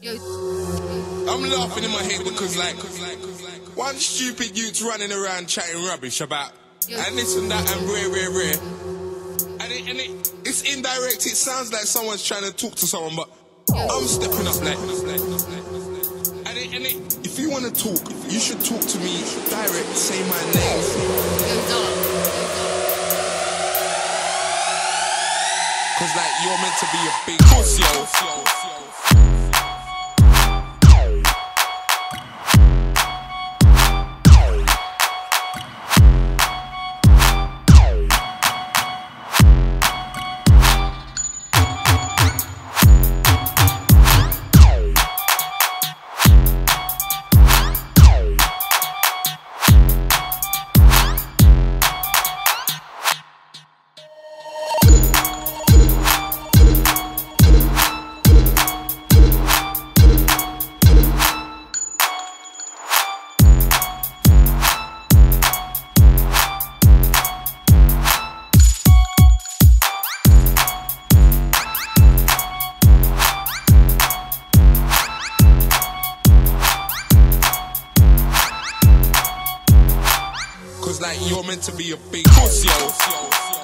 I'm laughing in my head because, like, one stupid youth's running around chatting rubbish about and this and that and rare, rare, rare. And, it, and it, it's indirect. It sounds like someone's trying to talk to someone, but I'm stepping up like. And, it, and it, if you want to talk, you should talk to me direct. Say my name. Cause like you're meant to be a big boss, Cause like you're meant to be a big pussy.